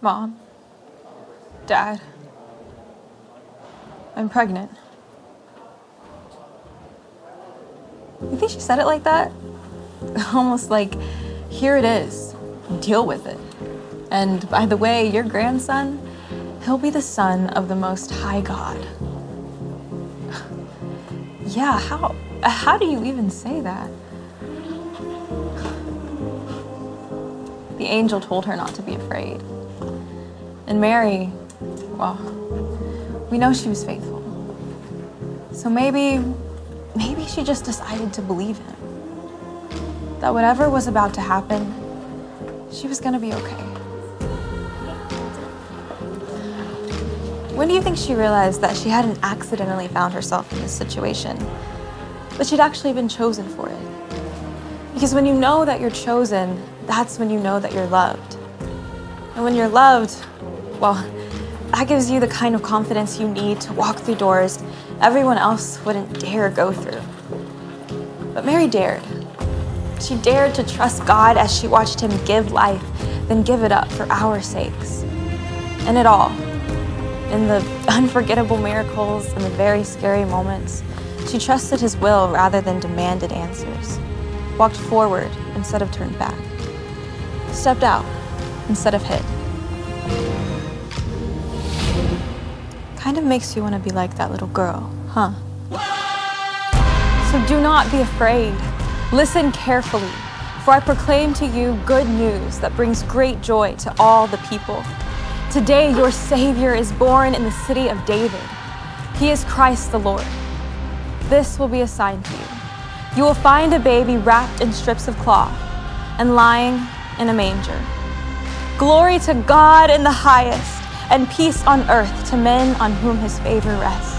Mom, Dad, I'm pregnant. You think she said it like that? Almost like, here it is, deal with it. And by the way, your grandson, he'll be the son of the Most High God. yeah, how, how do you even say that? The angel told her not to be afraid. And Mary, well, we know she was faithful. So maybe, maybe she just decided to believe him. That whatever was about to happen, she was gonna be okay. When do you think she realized that she hadn't accidentally found herself in this situation, but she'd actually been chosen for it? Because when you know that you're chosen, that's when you know that you're loved. And when you're loved, well, that gives you the kind of confidence you need to walk through doors everyone else wouldn't dare go through. But Mary dared. She dared to trust God as she watched him give life, then give it up for our sakes. And it all, in the unforgettable miracles and the very scary moments, she trusted his will rather than demanded answers, walked forward instead of turned back, stepped out instead of hid. Kind of makes you want to be like that little girl, huh? So do not be afraid. Listen carefully, for I proclaim to you good news that brings great joy to all the people. Today, your Savior is born in the city of David. He is Christ the Lord. This will be a sign to you. You will find a baby wrapped in strips of cloth and lying in a manger. Glory to God in the highest and peace on earth to men on whom his favor rests.